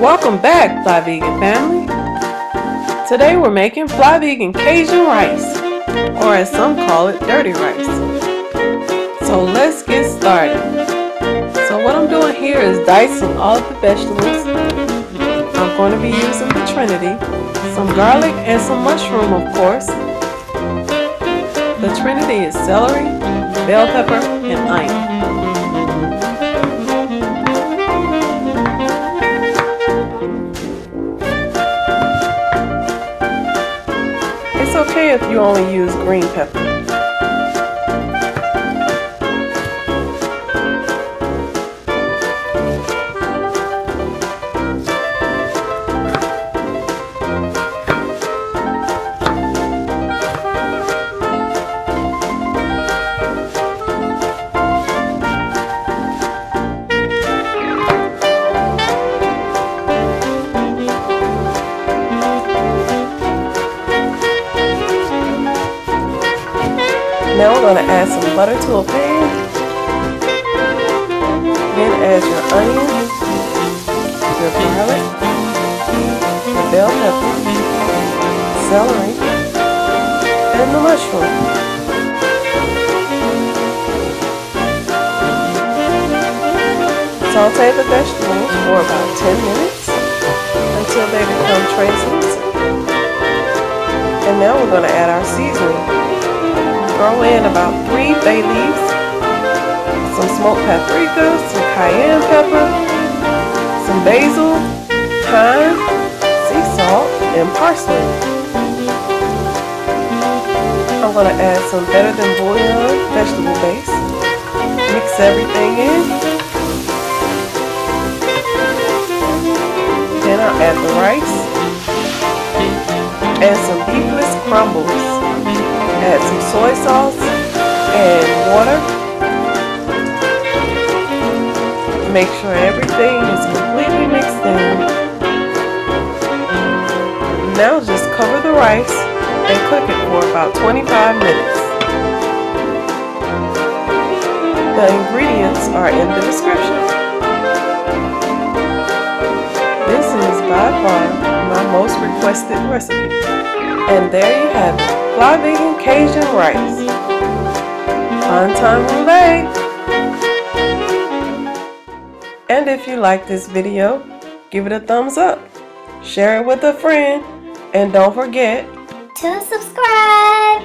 Welcome back, Fly Vegan family. Today we're making Fly Vegan Cajun rice, or as some call it, dirty rice. So let's get started. So what I'm doing here is dicing all of the vegetables. I'm going to be using the Trinity, some garlic and some mushroom of course. The Trinity is celery, bell pepper, and onion. Okay if you only use green pepper. Now we're going to add some butter to a pan. Then add your onion, your garlic, your bell pepper, celery, and the mushroom. Saute the vegetables for about 10 minutes until they become translucent. And now we're going to add our seasoning throw in about three bay leaves, some smoked paprika, some cayenne pepper, some basil, thyme, sea salt, and parsley. I'm going to add some better than bouillon vegetable base. Mix everything in. Then I'll add the rice and some beefless crumbles add some soy sauce and water. Make sure everything is completely mixed in. Now just cover the rice and cook it for about 25 minutes. The ingredients are in the description. This is by far my most requested recipe. And there you have it. Vegan Cajun rice. Time roulette. And if you like this video, give it a thumbs up, share it with a friend, and don't forget to subscribe.